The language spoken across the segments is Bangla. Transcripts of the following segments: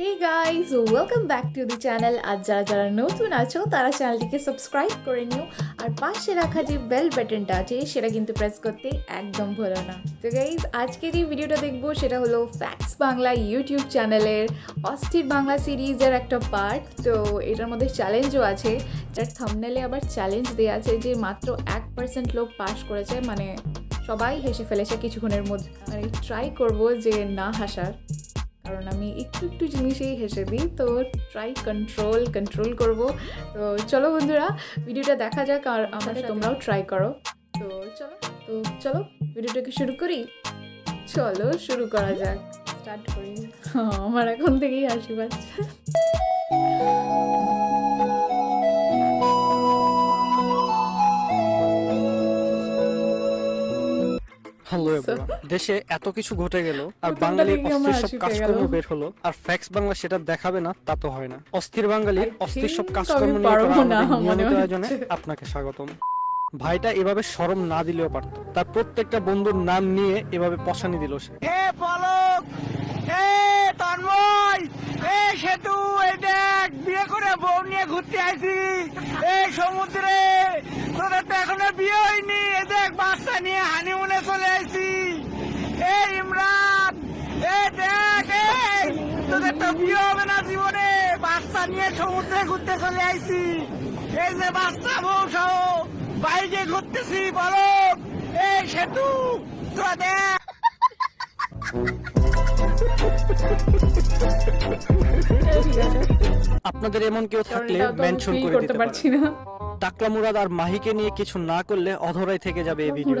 Hey guys welcome back to the channel আর যারা যারা নতুন আছো, তারা চ্যানেলটিকে সাবস্ক্রাইব করে নিও আর পাশে রাখা যে বেল বাটনটা আছে, সেটা কিন্তু প্রেস করতে একদম ভুলো না। তো গাইজ আজকে যে ভিডিওটা দেখব, সেটা হলো ফ্যাক্টস বাংলা ইউটিউব চ্যানেলের অস্থির বাংলা সিরিজের একটা পার্ট তো এটার মধ্যে চ্যালেঞ্জও আছে। যার থামনেলে আবার চ্যালেঞ্জ দেওয়া আছে যে মাত্র এক পার্সেন্ট লোক পাস করেছে মানে সবাই হেসে ফেলেছে কিছুক্ষণের মধ্যে। মানে ট্রাই করব যে না হাসার। কারণ আমি একটু একটু জিনিসেই হেসে দিই তো ট্রাই কন্ট্রোল কন্ট্রোল করব। তো চলো বন্ধুরা ভিডিওটা দেখা যাক আর আমাদের তোমরাও ট্রাই করো। তো চলো তো চলো ভিডিওটাকে শুরু করি? চলো শুরু করা যাক। স্টার্ট করি। হ্যাঁ, আমার এখন থেকেই হাসি পাচ্ছে। হ্যালো এভরিওয়ান দেশে এত কিছু ঘটে গেল আর আমার অস্থির সব কাজকর্ম বের হলো আর ফ্যাক্স বাংলা সেটা দেখাবে না তা তো হয় না। অস্থির বাঙালির অস্থির সব কাজকর্ম মনে নিয়মিত আয়োজনে আপনাকে স্বাগতম। ভাইটা এভাবে শরম না দিলেও পারত তার প্রত্যেকটা বন্ধুর নাম নিয়ে এভাবে পছানি দিল সে। হে পলক হে তন্ময় হে সেতু এই দেখ বিয়ে করে বউ নিয়ে ঘুরতে আইছি। এই সমুদ্রে তোদের তো এখনও বিয়ে হয়নি এই দেখ বাচ্চা নিয়ে হানিমুনে চলে আইছি এই ইমরান এ দেখ এই তোদের তো বিয়ে হবে না জীবনে? বাচ্চা নিয়ে সমুদ্রে ঘুরতে চলে আইছি। এই যে বাচ্চা বউ সহ বাইকে ঘুরতেছি পলক এই সেতু তোরা দেখ। আপনাদের এমন কেউ থাকলে মেনশন করে করতে দিতে পারছি না। টাকলা মুরাদ আর মাহিকে নিয়ে কিছু না করলে অধরাই থেকে যাবে এই ভিডিও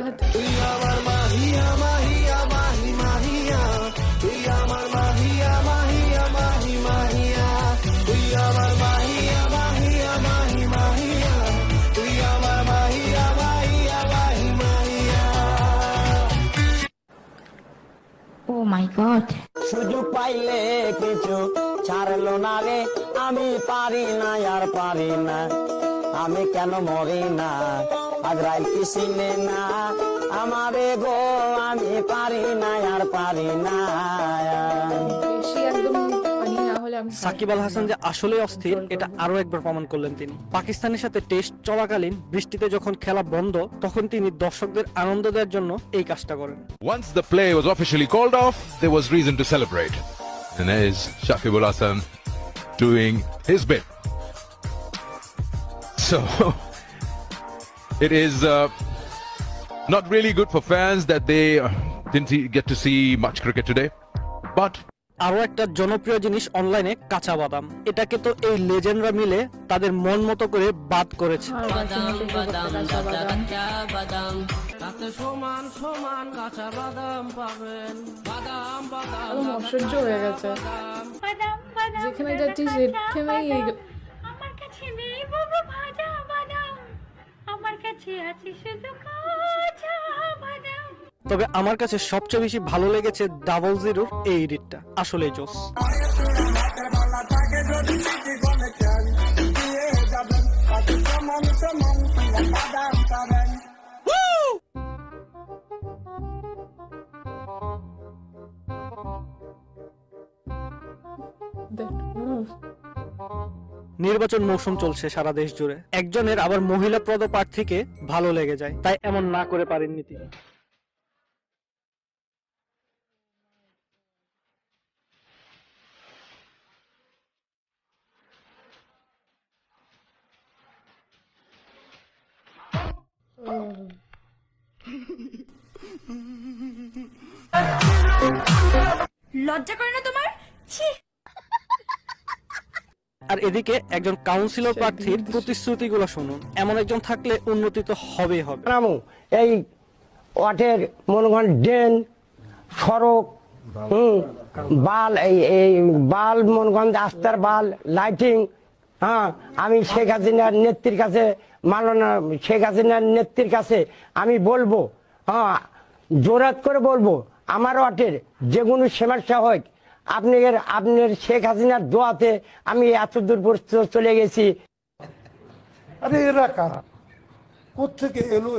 মুরাদ। গড সুযোগ পাইলে কিছু ছাড়লো না রে। আমি পারি না, আর পারি না। আমি কেন মরি না? আজরাইল কিসিনে না? আমারে গো আমি পারি না, আর পারি না। সাকিব আল হাসান যে আসলে অস্থির এটা আরও একবার প্রমাণ করলেন তিনি পাকিস্তানের সাথে টেস্ট চলাকালীন বৃষ্টিতে যখন খেলা বন্ধ তখন তিনি দর্শকদের আনন্দ দেওয়ার জন্য এই কাজটা করেন Once the play was officially called off, there was reason to celebrate. And there's Shakibul Hassan doing his bit. So, it is uh, not really good for fans that they uh, didn't get to see much cricket today. But আরও একটা জনপ্রিয় জিনিস অনলাইনে কাঁচা বাদাম। এটাকে তো এই লেজেন্ডরা মিলে তাদের মন মতো করে বাদ করেছে। আর বাকি না শুধু কাঁচা বাদাম। সমান সমান কাঁচা বাদাম পাবেন। বাদাম বাদাম একদম অসহ্য হয়ে গেছে। বাদাম। বাদাম যেখানে দাদা, যাচ্ছি সেখানেই আমার কাছে নেই বাবু বাদাম। আমার কাছে আছে শুধু তবে আমার কাছে সবচেয়ে বেশি ভালো লেগেছে ডাবল জিরোর এই এডিটটা আসলে জোস। নির্বাচন মৌসুম চলছে সারা দেশ জুড়ে। একজনের আবার মহিলা পদ প্রার্থীকে ভালো লেগে যায়, তাই এমন না করে পারেননি তিনি। লজ্জা করে না তোমার? ছি। আর এদিকে একজন কাউন্সিলর প্রার্থীর প্রতিশ্রুতিগুলো শুনুন। এমন একজন থাকলে উন্নতি তো হবেই হবে। নামো এই ওয়াটের মনে করেন ড্রেন সড়ক হুম বাল এই এই বাল মনে করেন যে আস্তার বাল লাইটিং হ্যাঁ আমি শেখ হাসিনার নেত্রীর কাছে মাননা শেখ হাসিনার নেত্রীর কাছে আমি বলব হ্যাঁ জোরাত করে বলব আমার ওয়াটের যে কোনো সমস্যা হোক আপনি আপনার শেখ হাসিনার দোয়াতে আমি এত দূর পর্যন্ত চলে গেছি আরে এরা কারা কোথেকে এলো?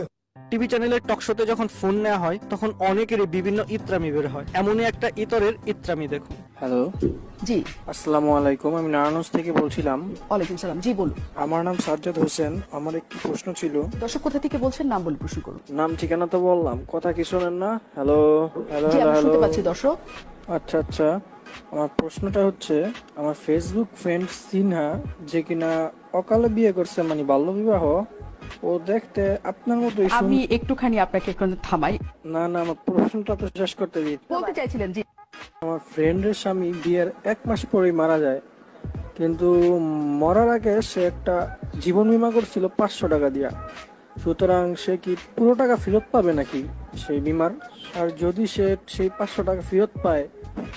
টিভি চ্যানেলের টক শোতে যখন ফোন নেওয়া হয় তখন অনেকেরই বিভিন্ন ইত্রামি বের হয়। এমনই একটা ইতরের ইত্রামি দেখুন। হ্যালো জি। আসসালামু আলাইকুম আমি নারায়ণগঞ্জ থেকে বলছিলাম। ওয়ালাইকুম সালাম জি বলুন। আমার নাম সাজ্জাদ হোসেন। আমার একটি প্রশ্ন ছিল। দর্শক কোথা থেকে বলছেন নাম বলে প্রশ্ন করুন। নাম ঠিকানা তো বললাম কথা কি শোনেন না? হ্যালো হ্যালো জি হ্যালো আমি শুনতে পাচ্ছি দর্শক। আচ্ছা আচ্ছা। আমার প্রশ্নটা হচ্ছে আমার ফেসবুক ফ্রেন্ড সিনহা যে কিনা অকালে বিয়ে করছে মানে বাল্য বিবাহ ও দেখতে আপনার মতো আমি একটুখানি আপনাকে একটু থামাই। না না আমার প্রশ্নটা তো শেষ করতে দিই। বলতে চাইছিলেন জি আমার ফ্রেন্ডের স্বামী বিয়ের এক মাস পরেই মারা যায়। কিন্তু মরার আগে সে একটা জীবন বীমা করছিল পাঁচশো টাকা দিয়া। সুতরাং সে কি পুরো টাকা ফেরত পাবে নাকি সেই বিমার? আর যদি সে সেই পাঁচশো টাকা ফেরত পায়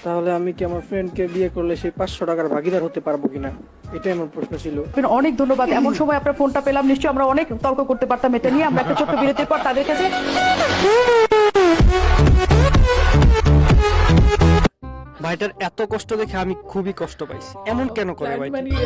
তাহলে আমি কি আমার ফ্রেন্ডকে বিয়ে করলে সেই পাঁচশো টাকার ভাগিদার হতে পারব কিনা? এটাই আমার প্রশ্ন ছিল। অনেক ধন্যবাদ। এমন সময় আপনার ফোনটা পেলাম নিশ্চয়ই আমরা অনেক তর্ক করতে পারতাম এটা নিয়ে। আমরা একটা ছোট্ট বিরতির পর তাদের কাছে ভাইটার এত কষ্ট দেখে আমি খুবই কষ্ট পাইছি। এমন কেন করে ভাই বানিয়ে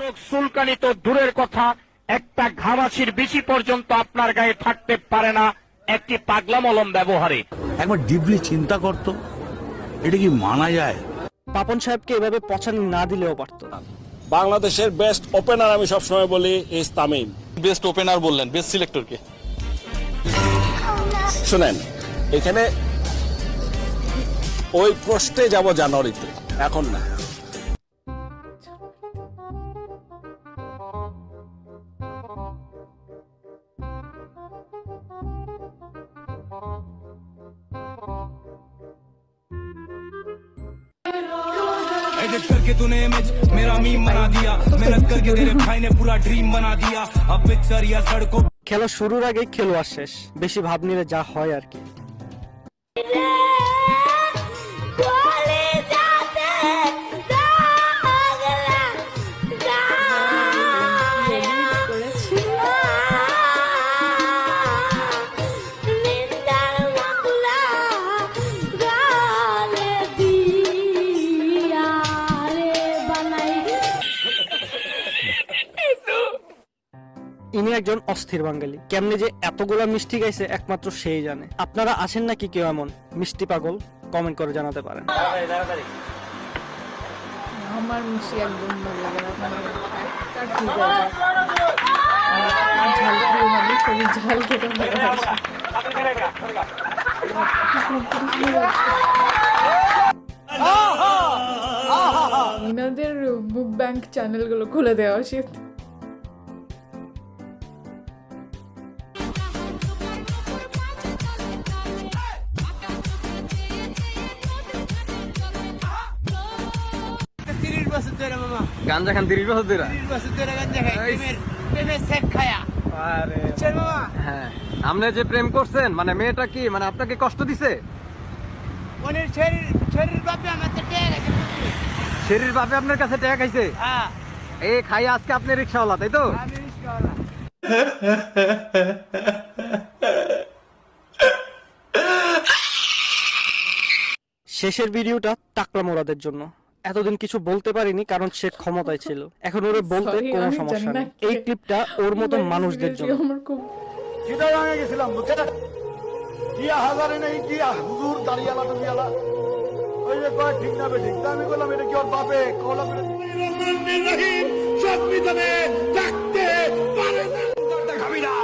রেখেছে সুলকানি তো দূরের কথা একটা ঘামাছির বেশি পর্যন্ত আপনার গায়ে থাকতে পারে না একটি পাগলা মলম ব্যবহারে। একবার ডিপলি চিন্তা করতো এটা কি মানা যায়? পাপন সাহেবকে এভাবে পছানি না দিলেও পারতো বাংলাদেশের বেস্ট ওপেনার আমি সবসময় বলি ইস তামিম বেস্ট ওপেনার বললেন বেস্ট সিলেক্টরকে শুনেন এখানে ওই প্রশ্নে যাব জানুয়ারিতে এখন না। एडिट करके तूने इमेज मेरा मीम बना दिया मेहनत करके तेरे भाई ने पूरा ड्रीम बना दिया अब पिक्चर या सड़कों খেলা শুরুর আগেই খেলোয়াড় শেষ বেশি ভাব নিলে যা হয় আর কি একজন অস্থির বাঙালি। কেমনে যে এতগুলা মিষ্টি গাইছে একমাত্র সেই জানে। আপনারা আছেন নাকি কেউ এমন? মিষ্টি পাগল কমেন্ট করে জানাতে পারেন। আমার মিষ্টি একদম ভালো লাগে না শরীর ঝাল খেতে ইনাদের বুক ব্যাংক চ্যানেলগুলো খুলে দেওয়া উচিত। গাঞ্জা খান তিরিশ বছর ধরে খাই হ্যাঁ আপনি যে প্রেম করছেন মানে মেয়েটা কি মানে আপনাকে কষ্ট দিছে? শরীর শরীর বাপে আপনার কাছে টাকা খাইছে? হ্যাঁ। এই খাই আজকে আপনি রিক্সাওয়ালা তাই তো? শেষের ভিডিওটা টাকলা মোরাদের জন্য। এতদিন কিছু বলতে পারিনি কারণ সে ক্ষমতায় ছিল। এখন ওরে বলতে কোনো সমস্যা নেই। এই ক্লিপটা ওর মতো মানুষদের জন্য। আমার খুব গেছিলাম টিয়া হাজারে নেই টিয়া হুজুর দাঁড়িয়ালা ওই যে কয় ঠিক না বে ঠিক আমি বললাম এটা কি ওর বাপে? কলম সব থাকতে পারে দেখাবি না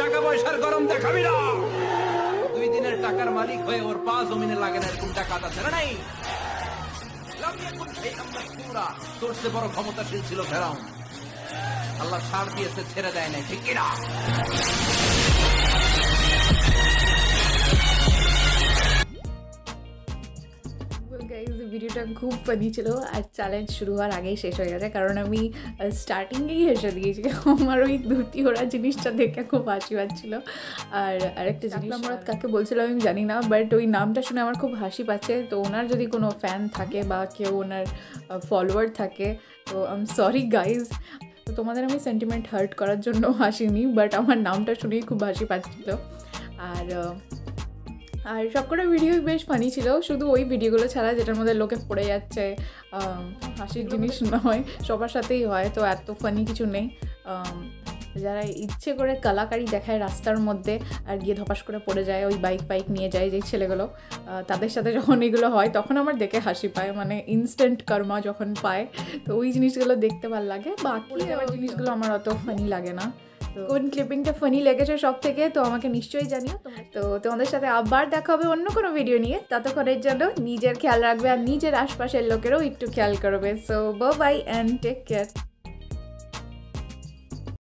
টাকা পয়সার গরম দেখাবি না দুই দিনের টাকার মালিক হয়ে ওর পা জমিনে লাগে না এরকম টাকা আছে না নাই। তোর সে বড় ক্ষমতাশীল ছিল ফেরাও আল্লাহ ছাড় দিয়েছে ছেড়ে দেয় নাই ঠিক কিনা ভিডিওটা খুব ফানি ছিল আর চ্যালেঞ্জ শুরু হওয়ার আগেই শেষ হয়ে গেছে। কারণ আমি স্টার্টিংয়েই হেসে দিয়েছি আমার ওই ধুতি ওরা জিনিসটা দেখে খুব হাসি পাচ্ছিল। আর আরেকটা জিনিস আমরা কাকে বলছিলাম আমি জানি না বাট ওই নামটা শুনে আমার খুব হাসি পাচ্ছে। তো ওনার যদি কোনো ফ্যান থাকে বা কেউ ওনার ফলোয়ার থাকে তো আই এম সরি গাইজ তো তোমাদের আমি সেন্টিমেন্ট হার্ট করার জন্য হাসিনি বাট আমার নামটা শুনেই খুব হাসি পাচ্ছিল। আর আর সবকটা ভিডিওই বেশ ফানি ছিল। শুধু ওই ভিডিওগুলো ছাড়া যেটার মধ্যে লোকে পড়ে যাচ্ছে হাসির জিনিস নয় সবার সাথেই হয় তো এত ফানি কিছু নেই। যারা ইচ্ছে করে কালাকারি দেখায় রাস্তার মধ্যে আর গিয়ে ধপাস করে পড়ে যায় ওই বাইক বাইক নিয়ে যায় যে ছেলেগুলো তাদের সাথে যখন এগুলো হয় তখন আমার দেখে হাসি পায় মানে ইনস্ট্যান্ট কর্মা যখন পায়। তো ওই জিনিসগুলো দেখতে ভালো লাগে। বাকি আমার জিনিসগুলো আমার অত ফানি লাগে না। কোন ক্লিপিংটা ফানি লেগেছে সব থেকে তো আমাকে নিশ্চয়ই জানিও। তো তোমাদের সাথে আবার দেখা হবে অন্য কোনো ভিডিও নিয়ে। ততক্ষণের জন্য নিজের খেয়াল রাখবে আর নিজের আশপাশের লোকেরও একটু খেয়াল করবে। So bye and take care